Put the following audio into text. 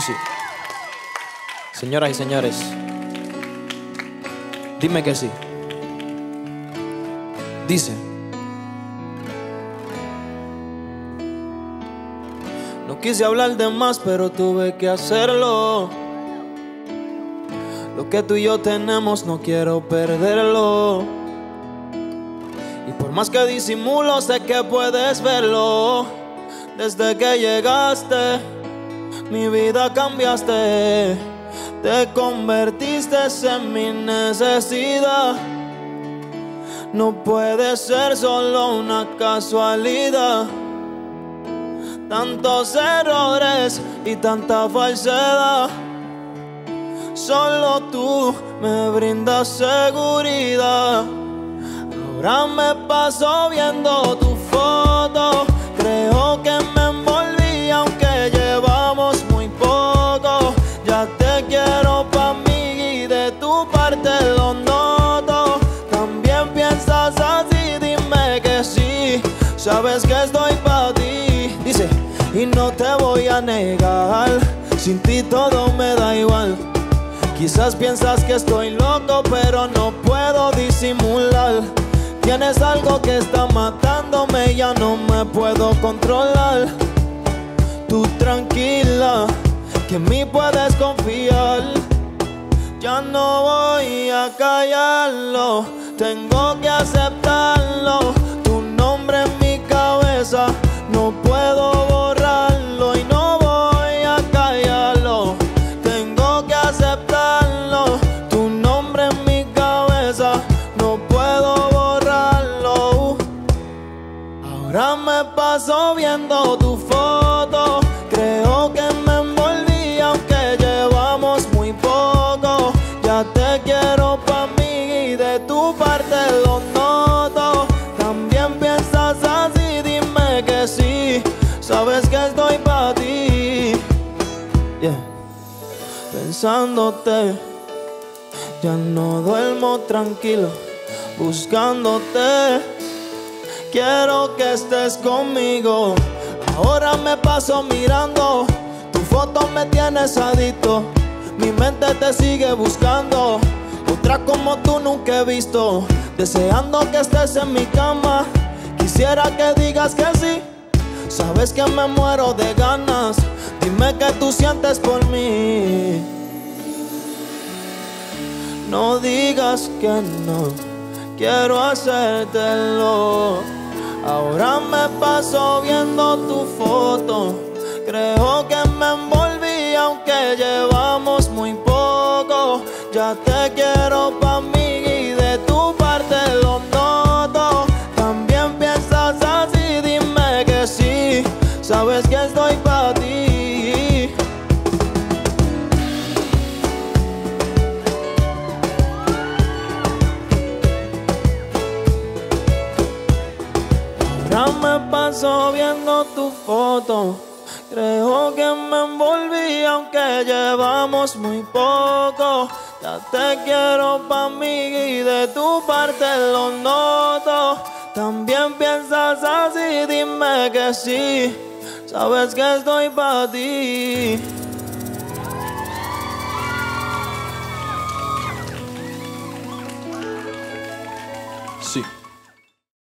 Sí. Señoras y señores, dime que sí. Dice. No quise hablar de más, pero tuve que hacerlo. Lo que tú y yo tenemos no quiero perderlo. Y por más que disimulo, sé que puedes verlo. Desde que llegaste, mi vida cambiaste. Te convertiste en mi necesidad. No puede ser solo una casualidad. Tantos errores y tanta falsedad. Solo tú me brindas seguridad. Ahora me paso viendo tu foto. Creo que y no te voy a negar. Sin ti todo me da igual. Quizás piensas que estoy loco, pero no puedo disimular. Tienes algo que está matándome, ya no me puedo controlar. Tú tranquila, que en mí puedes confiar. Ya no voy a callarlo, tengo que aceptarlo. Ahora me paso viendo tu foto, creo que me envolví aunque llevamos muy poco. Ya te quiero pa' mí y de tu parte lo noto. También piensas así, dime que sí, sabes que estoy pa' ti. Yeah. Pensándote, ya no duermo tranquilo, buscándote. Quiero que estés conmigo. Ahora me paso mirando. Tu foto me tienes adicto. Mi mente te sigue buscando. Otra como tú nunca he visto. Deseando que estés en mi cama. Quisiera que digas que sí. Sabes que me muero de ganas. Dime que tú sientes por mí. No digas que no. Quiero hacértelo. Ahora me paso viendo tu foto. Creo que me envolví aunque llevamos Ahora me paso viendo tu foto. Creo que me envolví aunque llevamos muy poco. Ya te quiero pa' mí y de tu parte lo noto. También piensas así, dime que sí. Sabes que estoy pa' ti.